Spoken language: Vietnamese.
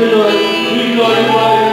người, người, người.